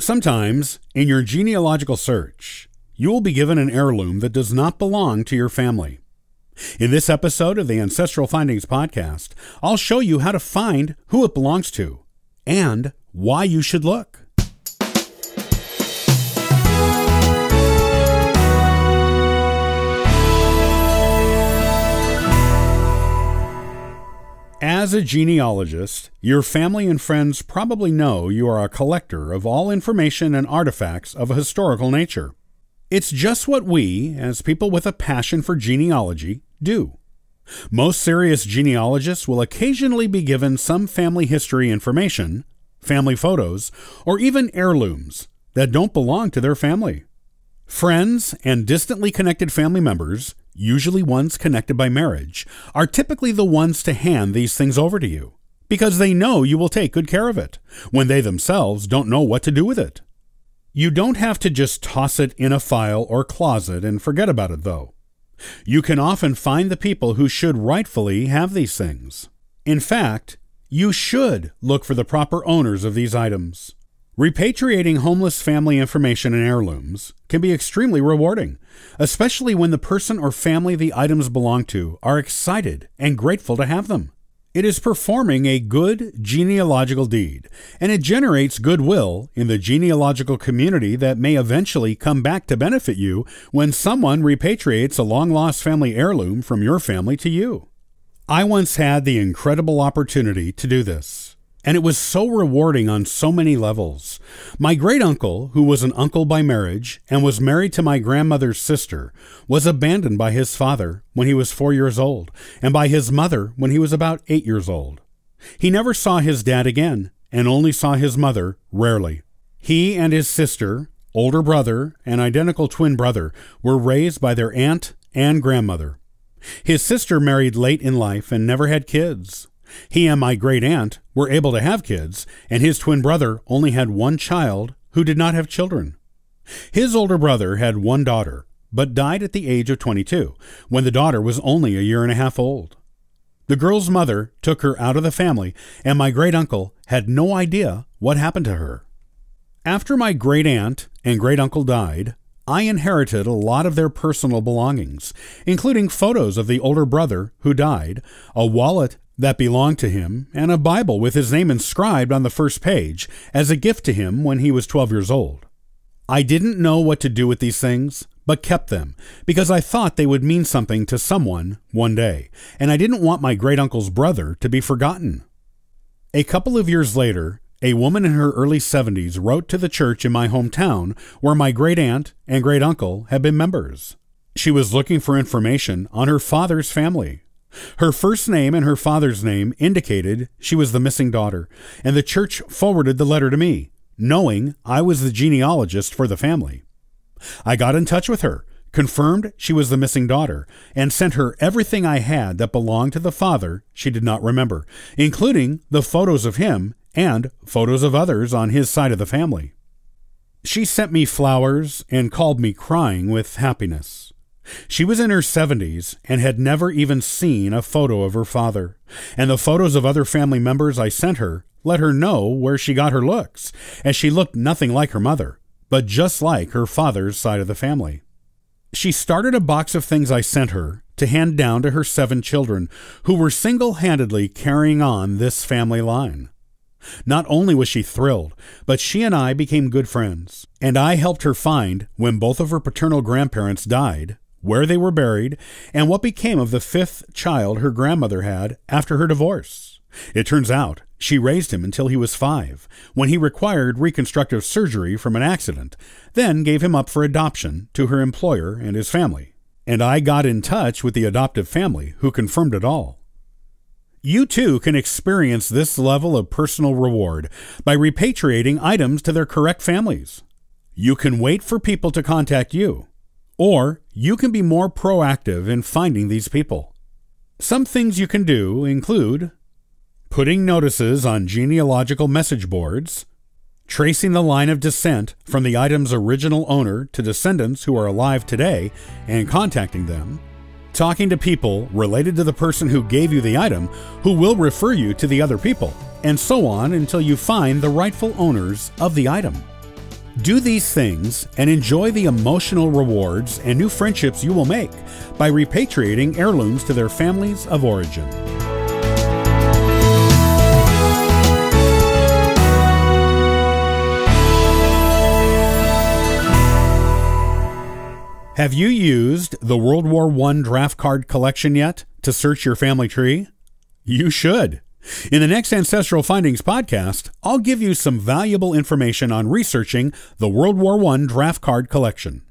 Sometimes, in your genealogical search, you will be given an heirloom that does not belong to your family. In this episode of the Ancestral Findings podcast, I'll show you how to find who it belongs to and why you should look. As a genealogist, your family and friends probably know you are a collector of all information and artifacts of a historical nature. It's just what we, as people with a passion for genealogy, do. Most serious genealogists will occasionally be given some family history information, family photos, or even heirlooms that don't belong to their family. Friends and distantly connected family members usually ones connected by marriage, are typically the ones to hand these things over to you because they know you will take good care of it when they themselves don't know what to do with it. You don't have to just toss it in a file or closet and forget about it, though. You can often find the people who should rightfully have these things. In fact, you should look for the proper owners of these items. Repatriating homeless family information and heirlooms can be extremely rewarding, especially when the person or family the items belong to are excited and grateful to have them. It is performing a good genealogical deed, and it generates goodwill in the genealogical community that may eventually come back to benefit you when someone repatriates a long lost family heirloom from your family to you. I once had the incredible opportunity to do this and it was so rewarding on so many levels. My great uncle, who was an uncle by marriage and was married to my grandmother's sister, was abandoned by his father when he was four years old, and by his mother when he was about eight years old. He never saw his dad again, and only saw his mother rarely. He and his sister, older brother, and identical twin brother were raised by their aunt and grandmother. His sister married late in life and never had kids. He and my great aunt were able to have kids, and his twin brother only had one child who did not have children. His older brother had one daughter, but died at the age of 22, when the daughter was only a year and a half old. The girl's mother took her out of the family, and my great uncle had no idea what happened to her. After my great aunt and great uncle died, I inherited a lot of their personal belongings, including photos of the older brother who died, a wallet that belonged to him, and a Bible with his name inscribed on the first page as a gift to him when he was 12 years old. I didn't know what to do with these things, but kept them because I thought they would mean something to someone one day, and I didn't want my great uncle's brother to be forgotten. A couple of years later, a woman in her early 70s wrote to the church in my hometown where my great aunt and great uncle had been members. She was looking for information on her father's family, her first name and her father's name indicated she was the missing daughter, and the church forwarded the letter to me, knowing I was the genealogist for the family. I got in touch with her, confirmed she was the missing daughter, and sent her everything I had that belonged to the father she did not remember, including the photos of him and photos of others on his side of the family. She sent me flowers and called me crying with happiness. She was in her 70s and had never even seen a photo of her father, and the photos of other family members I sent her let her know where she got her looks, as she looked nothing like her mother, but just like her father's side of the family. She started a box of things I sent her to hand down to her seven children, who were single handedly carrying on this family line. Not only was she thrilled, but she and I became good friends, and I helped her find, when both of her paternal grandparents died, where they were buried, and what became of the fifth child her grandmother had after her divorce. It turns out she raised him until he was five, when he required reconstructive surgery from an accident, then gave him up for adoption to her employer and his family. And I got in touch with the adoptive family, who confirmed it all. You too can experience this level of personal reward by repatriating items to their correct families. You can wait for people to contact you or you can be more proactive in finding these people. Some things you can do include putting notices on genealogical message boards, tracing the line of descent from the item's original owner to descendants who are alive today and contacting them, talking to people related to the person who gave you the item who will refer you to the other people, and so on until you find the rightful owners of the item. Do these things and enjoy the emotional rewards and new friendships you will make by repatriating heirlooms to their families of origin. Have you used the World War I draft card collection yet to search your family tree? You should. In the next Ancestral Findings podcast, I'll give you some valuable information on researching the World War I draft card collection.